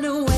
run away.